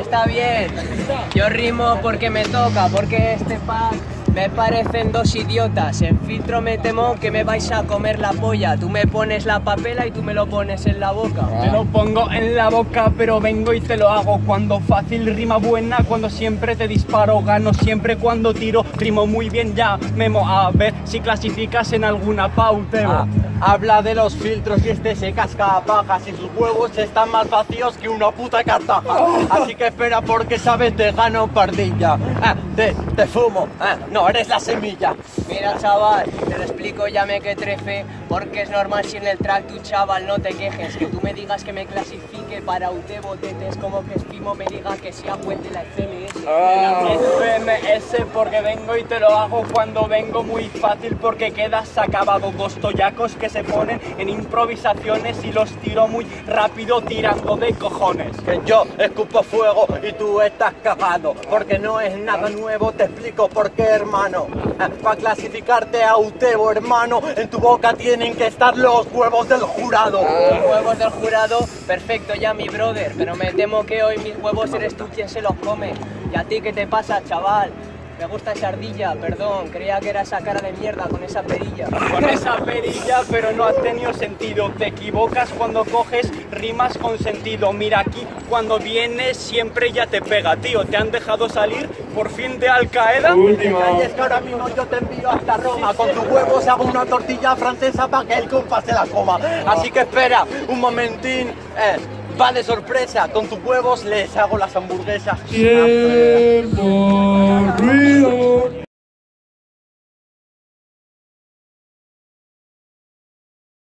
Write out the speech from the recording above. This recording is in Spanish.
Está bien. Yo rimo porque me toca, porque este pack me parecen dos idiotas. En filtro me temo que me vais a comer la polla. Tú me pones la papela y tú me lo pones en la boca. Te lo pongo en la boca, pero vengo y te lo hago. Cuando fácil rima buena, cuando siempre te disparo, gano siempre cuando tiro, rimo muy bien ya. Memo, a ver si clasificas en alguna pauta. Ah, habla de los filtros y este se casca a pajas y sus huevos están más vacíos que una puta cartaja. Así que espera porque sabes te gano pardilla. Ah, te, te fumo. Ah, no, eres la semilla. Mira chaval, te lo explico ya me que trefe, porque es normal si en el track tu chaval no te quejes, que tú me digas que me clasifique para Utebo Tete, es como que Espimo me diga que sea juez de la FMS. FMS porque vengo y te lo hago cuando vengo muy fácil porque quedas acabado. Gostoyacos que se ponen en improvisaciones y los tiro muy rápido tirando de cojones. Que yo escupo fuego y tú estás cagado. Porque no es nada nuevo, te explico por qué, hermano. Para clasificarte a Utebo, hermano, en tu boca tienen que estar los huevos del jurado. Los huevos del jurado, perfecto ya mi brother, pero me temo que hoy mis huevos eres tú quien se los come. ¿Y a ti qué te pasa, chaval? Me gusta esa ardilla, perdón, creía que era esa cara de mierda con esa perilla. Con esa perilla, pero no ha tenido sentido. Te equivocas cuando coges rimas con sentido. Mira aquí, cuando vienes siempre ya te pega, tío. ¿Te han dejado salir por fin de Al Qaeda? Y es que ahora mismo yo te envío hasta Roma. Con tus huevos hago una tortilla francesa para que el compa se la coma. Así que espera un momentín. Eh, va de sorpresa. Con tus huevos les hago las hamburguesas. Bien,